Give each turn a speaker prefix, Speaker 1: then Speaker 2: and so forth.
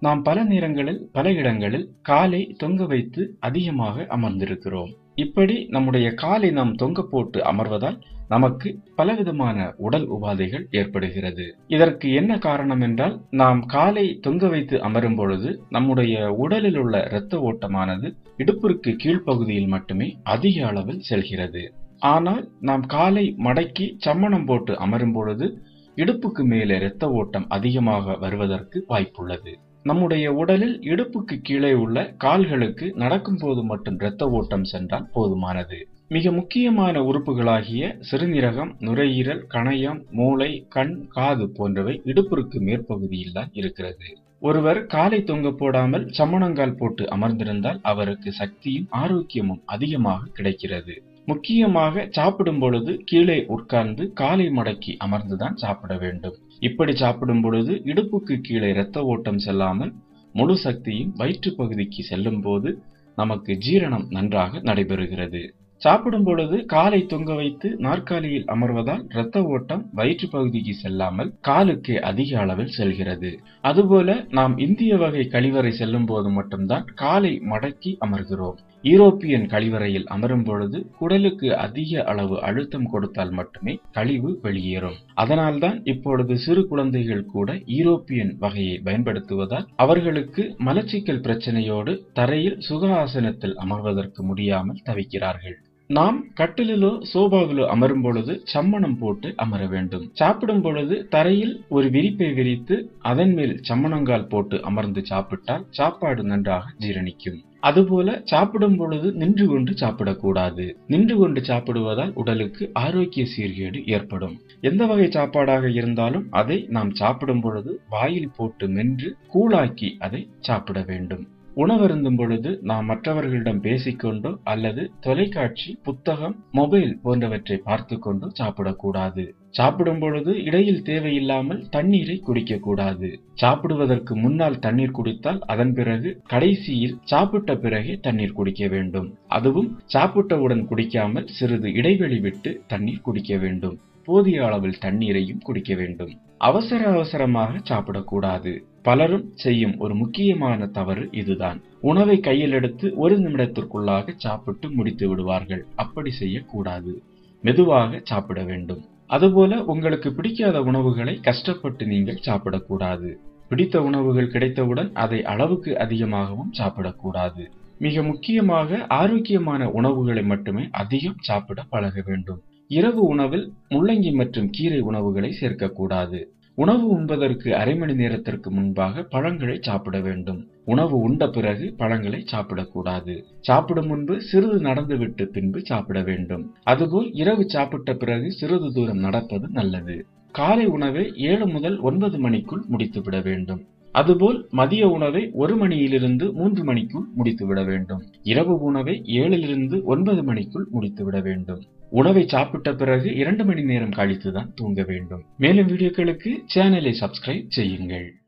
Speaker 1: நாம் பல நேரங்களில் பல இடங்களில் காலை தொங்க வைத்து அதிகமாக அமர்ந்திருக்கிறோம். இப்படி நம்முடைய காலை நாம் தொங்க போட்டு அமர்வதால் நமக்கு பலவிதமான உடல் உபாதைகள் ஏற்படுகிறது. இதற்கு என்ன காரணம் என்றால் நாம் காலை தொங்க வைத்து அமரும் பொழுது நம்முடைய உடலில் உள்ள இரத்த ஓட்டமானது இடுப்பிற்கு கீழ்ப்பகுதியில் மட்டுமே அதிக அளவில் செல்கிறது. ஆனால் நாம் காலை மடக்கி சம்மணம் போட்டு அமரும் பொழுது இடுப்புக்கு மேலே இரத்த ஓட்டம் அதிகமாக வருவதற்கு வாய்ப்புள்ளது. நம்முடைய உடலில் இடுப்புக்கு கீழே உள்ள கால்களுக்கு நடக்கும் போது மட்டும் இரத்த ஓட்டம் சென்றால் போதுமானது. மிக முக்கியமான உறுப்புகளாகிய சிறுநீரகம் நுரையீரல் கணையம் மூளை கண் காது போன்றவை இடுப்பிற்கு மேற்பகுதியில் தான் இருக்கிறது. ஒருவர் காலை தொங்க போடாமல் சமணங்கால் போட்டு அமர்ந்திருந்தால் அவருக்கு சக்தியும் ஆரோக்கியமும் அதிகமாக கிடைக்கிறது. முக்கியமாக சாப்பிடும் பொழுது கீழே உட்கார்ந்து காலை மடக்கி அமர்ந்துதான் சாப்பிட வேண்டும். இப்படி சாப்பிடும் பொழுது இடுப்புக்கு கீழே இரத்த ஓட்டம் செல்லாமல் முழு சக்தியும் வயிற்று பகுதிக்கு செல்லும் போது நமக்கு ஜீரணம் நன்றாக நடைபெறுகிறது. சாப்பிடும் பொழுது காலை தொங்க வைத்து நாற்காலியில் அமர்வதால் இரத்த ஓட்டம் வயிற்று பகுதிக்கு செல்லாமல் காலுக்கு அதிக அளவில் செல்கிறது. அதுபோல நாம் இந்திய வகை கழிவறை செல்லும் போது மட்டும்தான் காலை மடக்கி அமர்கிறோம். ஈரோப்பியன் கழிவறையில் அமரும் பொழுது குடலுக்கு அதிக அளவு அழுத்தம் கொடுத்தால் மட்டுமே கழிவு வெளியேறும். அதனால்தான் இப்பொழுது சிறு குழந்தைகள் கூட ஈரோப்பியன் வகையை பயன்படுத்துவதால் அவர்களுக்கு மலச்சிக்கல் பிரச்சனையோடு தரையில் சுக ஆசனத்தில் அமர்வதற்கு முடியாமல் தவிக்கிறார்கள். நாம் கட்டிலிலோ சோபாவிலோ அமரும் பொழுது சம்மணம் போட்டு அமர வேண்டும். சாப்பிடும் பொழுது தரையில் ஒரு விரிப்பை விரித்து அதன் மேல் சம்மணங்கால் போட்டு அமர்ந்து சாப்பிட்டால் சாப்பாடு நன்றாக ஜீரணிக்கும். அதுபோல சாப்பிடும் பொழுது நின்று கொண்டு சாப்பிடக்கூடாது. நின்று கொண்டு சாப்பிடுவதால் உடலுக்கு ஆரோக்கிய சீர்கேடு ஏற்படும். எந்த வகை சாப்பாடாக இருந்தாலும் அதை நாம் சாப்பிடும் பொழுது வாயில் போட்டு மென்று கூழாக்கி அதை சாப்பிட வேண்டும். உணவருந்தும் பொழுது நாம் மற்றவர்களிடம் பேசிக்கொண்டோ அல்லது தொலைக்காட்சி புத்தகம் மொபைல் போன்றவற்றை பார்த்து கொண்டோ சாப்பிடக்கூடாது. சாப்பிடும் பொழுது இடையில் தேவையில்லாமல் தண்ணீரை குடிக்கக்கூடாது. சாப்பிடுவதற்கு முன்னால் தண்ணீர் குடித்தால் அதன் பிறகு கடைசியில் சாப்பிட்ட பிறகே தண்ணீர் குடிக்க வேண்டும். அதுவும் சாப்பிட்டவுடன் குடிக்காமல் சிறிது இடைவெளி விட்டு தண்ணீர் குடிக்க வேண்டும். போதிய அளவில் தண்ணீரையும் குடிக்க வேண்டும். அவசர அவசரமாக சாப்பிடக்கூடாது. பலரும் செய்யும் ஒரு முக்கியமான தவறு இதுதான். உணவை கையில் எடுத்து ஒரு நிமிடத்திற்குள்ளாக சாப்பிட்டு முடித்து விடுவார்கள். அப்படி செய்யக்கூடாது. மெதுவாக சாப்பிட வேண்டும். அதுபோல உங்களுக்கு பிடிக்காத உணவுகளை கஷ்டப்பட்டு நீங்கள் சாப்பிடக்கூடாது. பிடித்த உணவுகள் கிடைத்தவுடன் அதை அளவுக்கு அதிகமாகவும் சாப்பிடக்கூடாது. மிக முக்கியமாக ஆரோக்கியமான உணவுகளை மட்டுமே அதிகம் சாப்பிட பழக வேண்டும். இரவு உணவில் முள்ளங்கி மற்றும் கீரை உணவுகளை சேர்க்கக்கூடாது. உணவு உண்பதற்கு அரை மணி நேரத்திற்கு முன்பாக பழங்களை சாப்பிட வேண்டும். உணவு உண்ட பிறகு பழங்களை சாப்பிடக்கூடாது. சாப்பிடும் முன்பு சிறிது நடந்துவிட்டு பின்பு சாப்பிட வேண்டும். அதுபோல் இரவு சாப்பிட்ட பிறகு சிறிது தூரம் நடப்பது நல்லது. காலை உணவை ஏழு முதல் ஒன்பது மணிக்குள் முடித்துவிட வேண்டும். அதுபோல் மதிய உணவை ஒரு மணியிலிருந்து மூன்று மணிக்குள் முடித்துவிட வேண்டும். இரவு உணவை ஏழிலிருந்து ஒன்பது மணிக்குள் முடித்துவிட வேண்டும். உணவை சாப்பிட்ட பிறகு இரண்டு மணி நேரம் கழித்துதான் தூங்க வேண்டும். மேலும் வீடியோக்களுக்கு சேனலை சப்ஸ்கிரைப் செய்யுங்கள்.